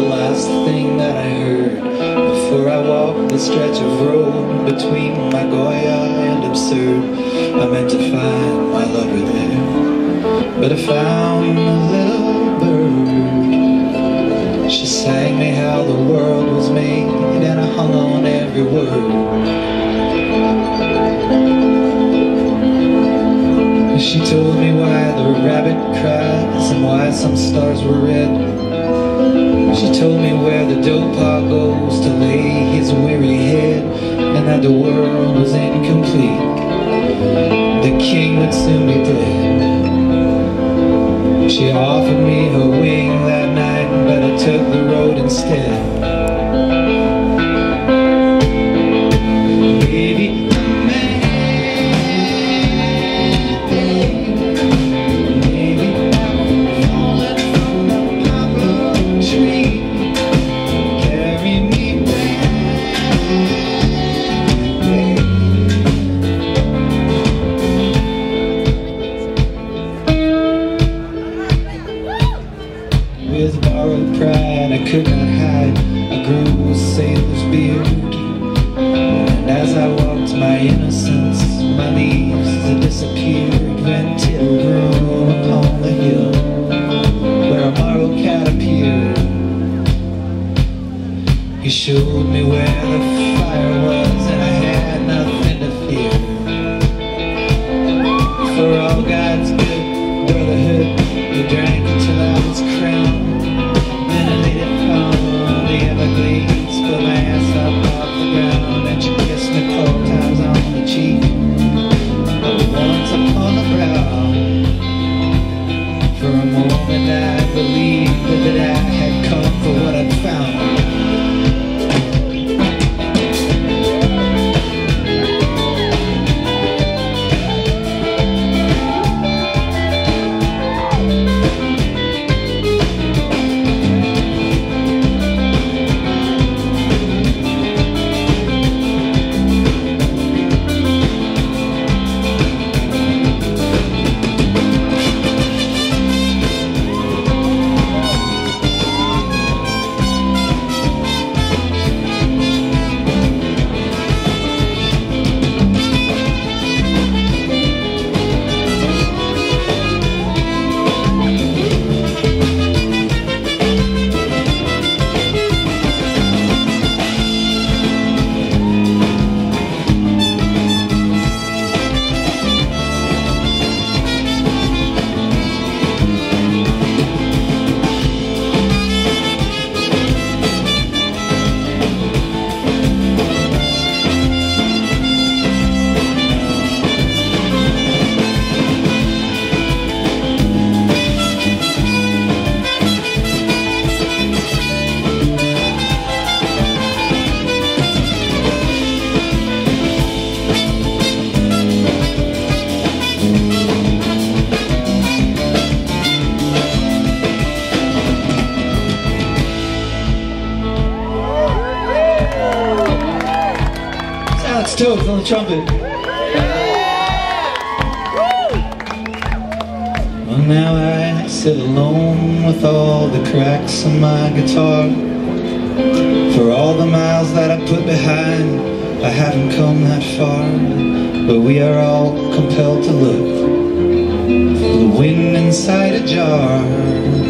the last thing that I heard Before I walked the stretch of road Between Magoya and Absurd. I meant to find my lover there But I found a little bird She sang me how the world was made And I hung on every word. She told me why the rabbit cries And why some stars were red. Would soon be dead. She offered me her wing that night But I took the road instead could not hide I grew a sailor's beard. And as I walked my innocence My leaves had disappeared. Went till grew upon the hill Where a marble cat appeared. He showed me where the fire Stokes on the trumpet. Well, now I sit alone with all the cracks in my guitar. For all the miles that I put behind, I haven't come that far. But we are all compelled to look for the wind inside a jar.